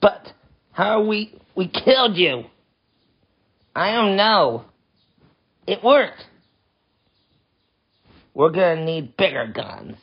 But how we we killed you? I don't know. It worked. We're gonna need bigger guns.